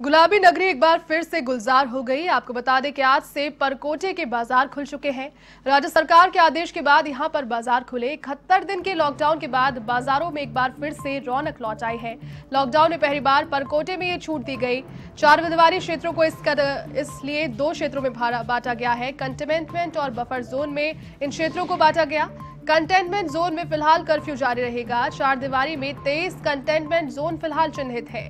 गुलाबी नगरी एक बार फिर से गुलजार हो गई। आपको बता दें कि आज से परकोटे के बाज़ार खुल चुके हैं। राज्य सरकार के आदेश के बाद यहाँ पर बाज़ार खुले। इकहत्तर दिन के लॉकडाउन के बाद बाजारों में एक बार फिर से रौनक लौट आई है। लॉकडाउन में पहली बार परकोटे में ये छूट दी गई। चार विधवारी क्षेत्रों को इस इसलिए दो क्षेत्रों में बांटा गया है। कंटेनमेंट और बफर जोन में इन क्षेत्रों को बांटा गया। कंटेनमेंट जोन में फ़िलहाल कर्फ्यू जारी रहेगा। चार दीवारी में तेईस कंटेनमेंट जोन फ़िलहाल चिन्हित है।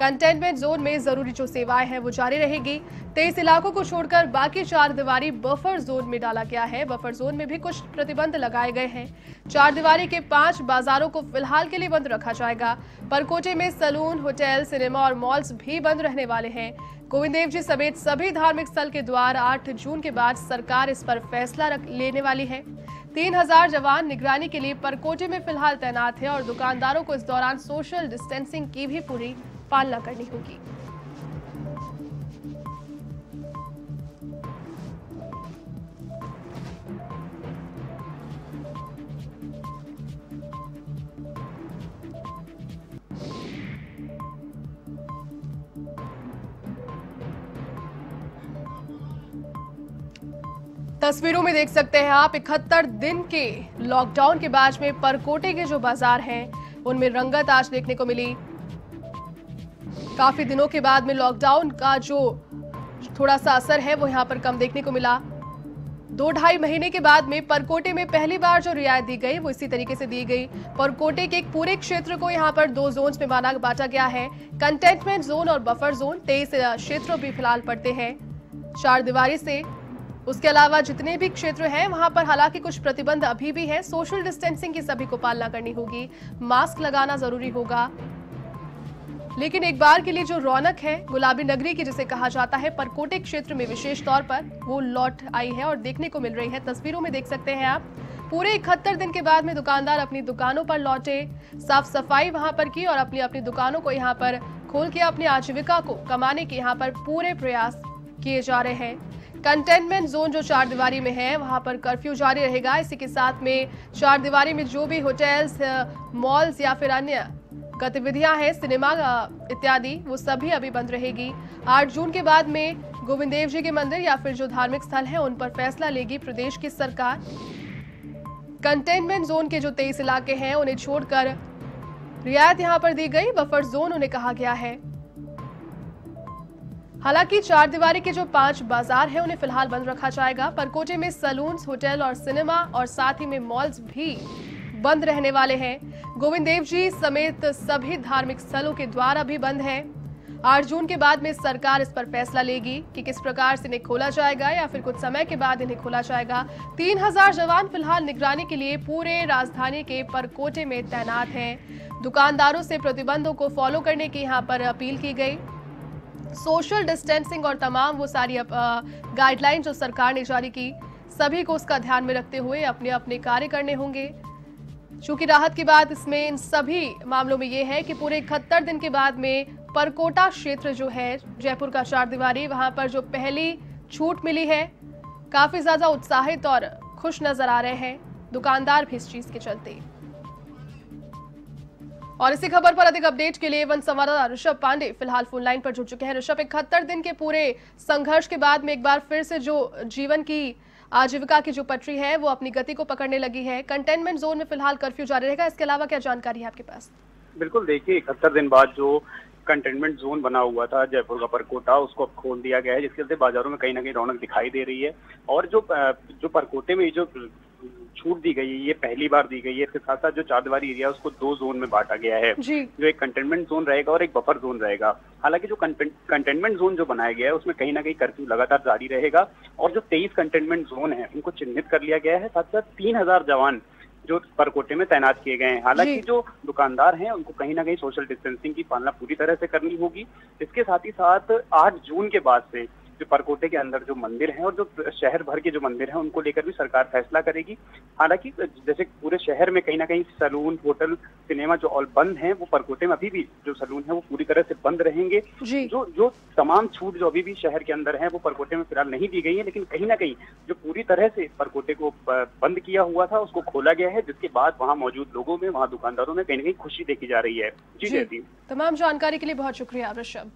कंटेनमेंट जोन में ज़रूरी जो सेवाएँ हैं, वो जारी रहेगी। तेईस इलाकों को छोड़कर बाकी चार दीवारी बफर जोन में डाला गया है। बफर जोन में भी कुछ प्रतिबंध लगाए गए हैं। चार दीवारी के पाँच बाजारों को फ़िलहाल के लिए बंद रखा जाएगा। परकोटे में सलून, होटल, सिनेमा और मॉल्स भी बंद रहने वाले हैं। गोविंद देव जी समेत सभी धार्मिक स्थल के द्वार 8 जून के बाद सरकार इस पर फैसला लेने वाली है। तीन हज़ार जवान निगरानी के लिए परकोटे में फ़िलहाल तैनात है और दुकानदारों को इस दौरान सोशल डिस्टेंसिंग की भी पूरी पालना करनी होगी। तस्वीरों में देख सकते हैं आप इकहत्तर दिन के लॉकडाउन के बाद में परकोटे के जो बाज़ार हैं, उनमें रंगत आज देखने को मिली। काफ़ी दिनों के बाद में लॉकडाउन का जो थोड़ा सा असर है, वो यहाँ पर कम देखने को मिला। दो ढाई महीने के बाद में परकोटे में पहली बार जो रियायत दी गई, वो इसी तरीके से दी गई। परकोटे के एक पूरे क्षेत्र को यहाँ पर दो जोन में माना बांटा गया है। कंटेनमेंट जोन और बफर जोन तेईस क्षेत्रों भी फ़िलहाल पड़ते हैं। चार दीवारी से उसके अलावा जितने भी क्षेत्र हैं, वहाँ पर हालाँकि कुछ प्रतिबंध अभी भी है। सोशल डिस्टेंसिंग की सभी को पालना करनी होगी। मास्क लगाना ज़रूरी होगा। लेकिन एक बार के लिए जो रौनक है, गुलाबी नगरी की जिसे कहा जाता है परकोटे क्षेत्र में विशेष तौर पर वो लौट आई है और देखने को मिल रही है। तस्वीरों में देख सकते हैं आप। पूरे इकहत्तर दिन के बाद में दुकानदार अपनी दुकानों पर लौटे। साफ़ सफ़ाई वहाँ पर की और अपनी अपनी दुकानों को यहाँ पर खोल के अपनी आजीविका को कमाने के यहाँ पर पूरे प्रयास किए जा रहे हैं। कंटेनमेंट जोन जो चार दीवारी में है, वहाँ पर कर्फ्यू जारी रहेगा। इसी के साथ में चार दीवारी में जो भी होटल्स, मॉल्स या फिर अन्य गतिविधियाँ हैं, सिनेमा इत्यादि, वो सभी अभी बंद रहेगी। आठ जून के बाद में गोविंद देव जी के मंदिर या फिर जो धार्मिक स्थल हैं, उन पर फैसला लेगी प्रदेश की सरकार। कंटेनमेंट जोन के जो तेईस इलाके हैं, उन्हें छोड़कर रियायत यहाँ पर दी गई। बफर जोन उन्हें कहा गया है। हालाँकि चार दीवारी के जो पाँच बाज़ार हैं, उन्हें फ़िलहाल बंद रखा जाएगा। परकोटे में सलून होटल और सिनेमा और साथ ही में मॉल्स भी बंद रहने वाले हैं। गोविंद देव जी समेत सभी धार्मिक स्थलों के द्वार अभी बंद है। आठ जून के बाद में सरकार इस पर फैसला लेगी कि किस प्रकार से इन्हें खोला जाएगा या फिर कुछ समय के बाद इन्हें खोला जाएगा। तीन हज़ार जवान फ़िलहाल निगरानी के लिए पूरे राजधानी के परकोटे में तैनात हैं। दुकानदारों से प्रतिबंधों को फॉलो करने की यहाँ पर अपील की गई। सोशल डिस्टेंसिंग और तमाम वो सारी गाइडलाइन जो सरकार ने जारी की, सभी को उसका ध्यान में रखते हुए अपने अपने कार्य करने होंगे। चूँकि राहत की बात इसमें इन सभी मामलों में ये है कि पूरे इकहत्तर दिन के बाद में परकोटा क्षेत्र जो है, जयपुर का चार दीवारी वहाँ पर जो पहली छूट मिली है, काफ़ी ज़्यादा उत्साहित और खुश नज़र आ रहे हैं। दुकानदार भी इस चीज़ के चलते। और इसी खबर पर अधिक अपडेट के लिए वन संवाददाता ऋषभ पांडे फ़िलहाल फ़ोन लाइन पर जुड़ चुके हैं। ऋषभ, इकहत्तर दिन के पूरे संघर्ष के बाद में एक बार फिर से जो जीवन की आजीविका की जो पटरी है, वो अपनी गति को पकड़ने लगी है। कंटेनमेंट जोन में फ़िलहाल कर्फ्यू जारी रहेगा। इसके अलावा क्या जानकारी है आपके पास? बिल्कुल, देखिए, इकहत्तर दिन बाद जो कंटेनमेंट जोन बना हुआ था, जयपुर का परकोटा, उसको अब खोल दिया गया है, जिसके चलते बाजारों में कहीं ना कहीं रौनक दिखाई दे रही है। और जो जो परकोटे में जो दी गई है ये पहली बार दी गई है। इसके साथ साथ जो चारदीवारी एरिया उसको दो जोन में बांटा गया है। जो। एक कंटेनमेंट जोन रहेगा और एक बफर जोन रहेगा। हालाँकि जो कंटेनमेंट जोन जो बनाया गया है उसमें कहीं ना कहीं कर्फ्यू लगातार जारी रहेगा और जो तेईस कंटेनमेंट जोन है उनको चिन्हित कर लिया गया है। साथ साथ तीन हज़ार जवान जो परकोटे में तैनात किए गए हैं। हालाँकि जो दुकानदार हैं उनको कहीं ना कहीं सोशल डिस्टेंसिंग की पालना पूरी तरह से करनी होगी। इसके साथ ही साथ आठ जून के बाद से जो परकोटे के अंदर जो मंदिर हैं और जो शहर भर के जो मंदिर हैं उनको लेकर भी सरकार फैसला करेगी। हालाँकि जैसे पूरे शहर में कहीं ना कहीं सलून होटल सिनेमा जो ऑल बंद हैं वो परकोटे में अभी भी जो सलून है वो पूरी तरह से बंद रहेंगे। जो। जो तमाम छूट जो अभी भी शहर के अंदर है वो परकोटे में फ़िलहाल नहीं दी गई है लेकिन कहीं ना कहीं जो पूरी तरह से परकोटे को बंद किया हुआ था उसको खोला गया है जिसके बाद वहाँ मौजूद लोगों में वहाँ दुकानदारों में कहीं ना कहीं खुशी देखी जा रही है। जी जयती तमाम जानकारी के लिए बहुत शुक्रिया ऋषभ